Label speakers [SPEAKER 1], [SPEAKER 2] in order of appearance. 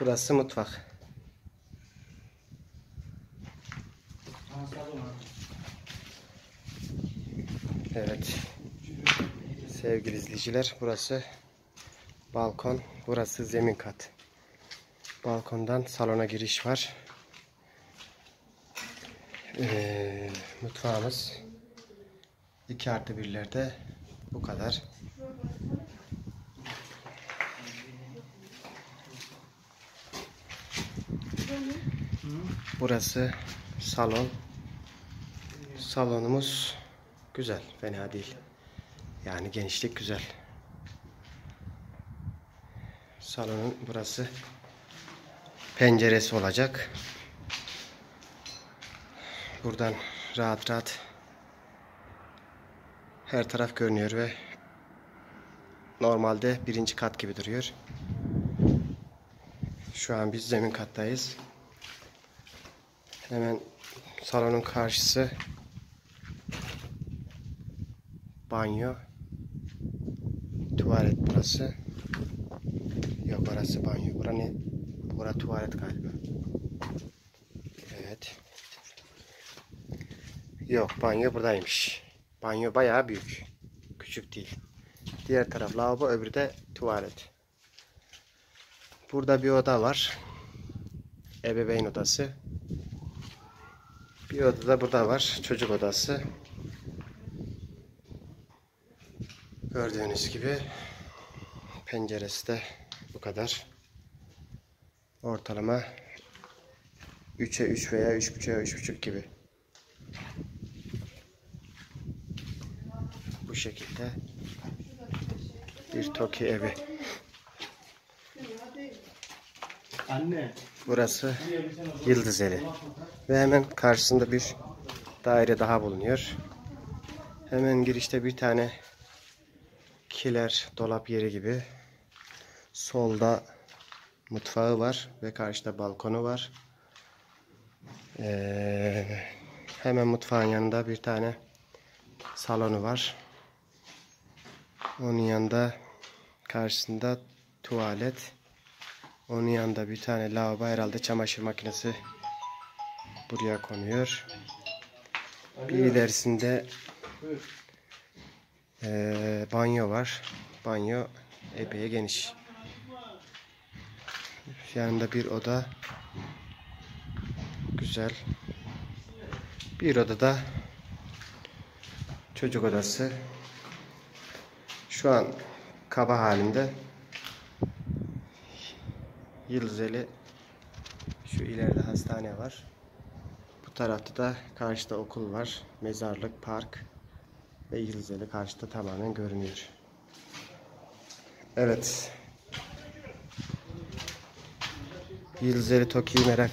[SPEAKER 1] Burası mutfak. Evet. Sevgili izleyiciler burası balkon. Burası zemin kat. Balkondan salona giriş var. Ee, mutfağımız 2 artı 1'lerde bu kadar. Burası salon. Salonumuz güzel, fena değil. Yani genişlik güzel. Salonun burası penceresi olacak. Buradan rahat rahat her taraf görünüyor ve normalde birinci kat gibi duruyor. Şu an biz zemin kattayız. Hemen salonun karşısı banyo. Tuvalet burası. Yok orası banyo. Bura? Bura tuvalet galiba. Evet. Yok banyo buradaymış. Banyo bayağı büyük. Küçük değil. Diğer taraf lavabo öbürü de tuvalet. Burada bir oda var. Ebeveyn odası. Bir oda da burada var. Çocuk odası. Gördüğünüz gibi penceresi de bu kadar. Ortalama 3'e 3 veya 3.5'e 3.5 gibi. Bu şekilde bir Toki evi.
[SPEAKER 2] Anne.
[SPEAKER 1] Burası Yıldızeli. Ve hemen karşısında bir daire daha bulunuyor. Hemen girişte bir tane kiler dolap yeri gibi. Solda mutfağı var ve karşıda balkonu var. Ee, hemen mutfağın yanında bir tane salonu var. Onun yanında karşısında tuvalet. Onun yanında bir tane lavabo herhalde çamaşır makinesi buraya konuyor. Bir ilerisinde eee, banyo var. Banyo epey geniş. Yanında bir oda. Güzel. Bir odada çocuk odası. Şu an kaba halinde. Yıldızeli şu ileride hastane var. Bu tarafta da karşıda okul var. Mezarlık, park ve Yıldızeli karşıda tamamen görünüyor. Evet. Yıldızeli Toki'yi merak